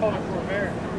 called a bear.